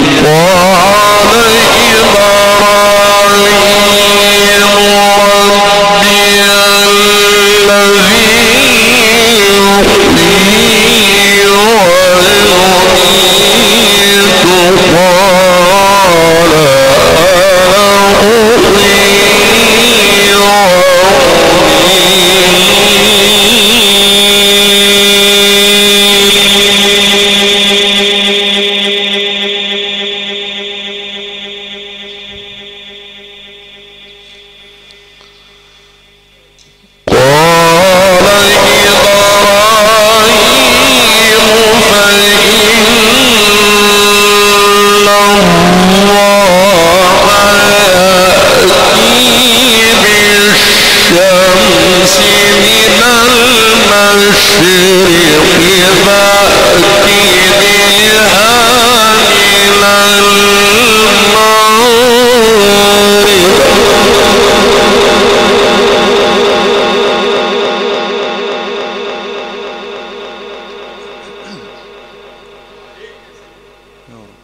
or No.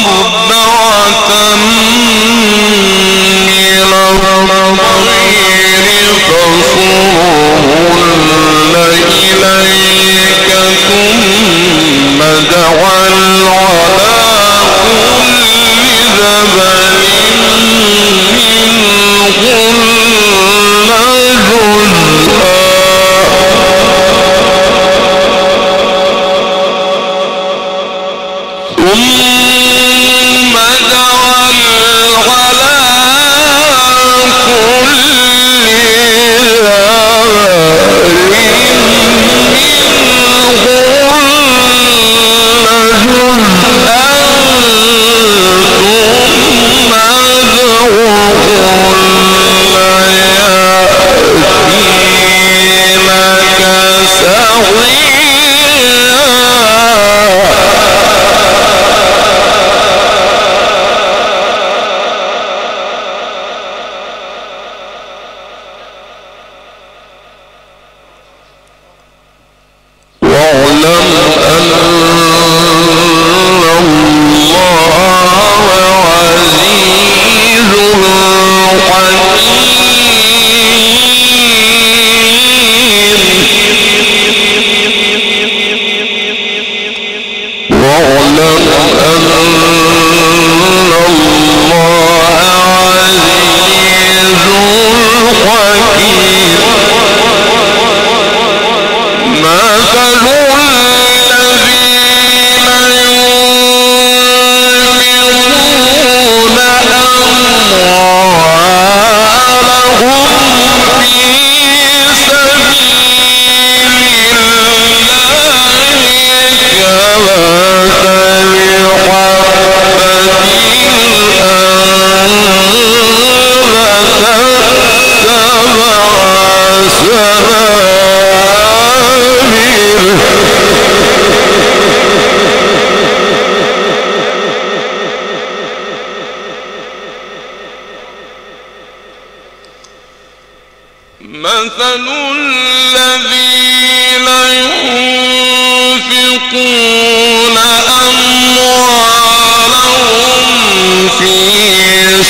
هم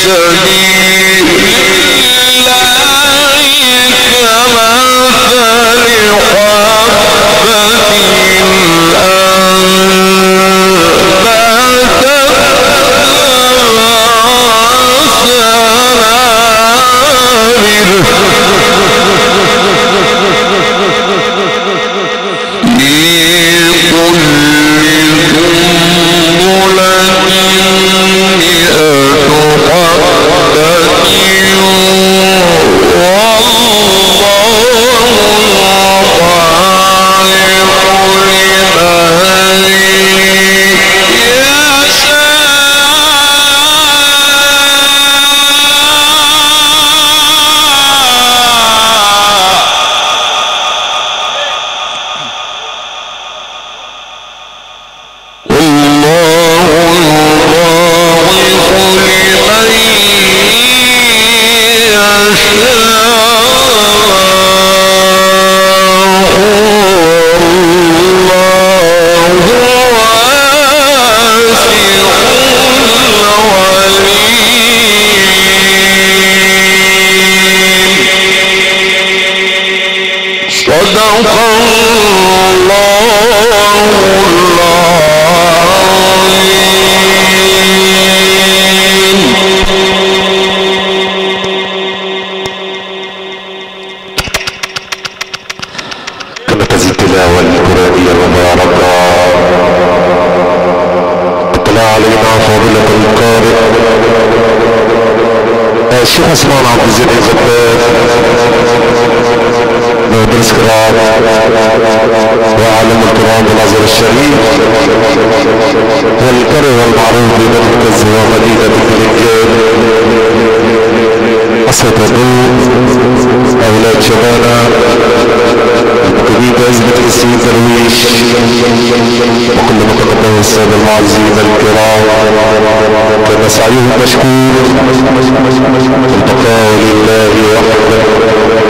سبيل الزباد مدرس قراءة وعالم القرآن بالأزهر الشريف والقرء والمعروف بمركز ومدينة الرجال الضوء أولاد شبانة المكتبين بأزمة السيد درويش وكل ما تقدمه السادة المعزين الكرام كان سعيهم مشكور البقاء لله وحده.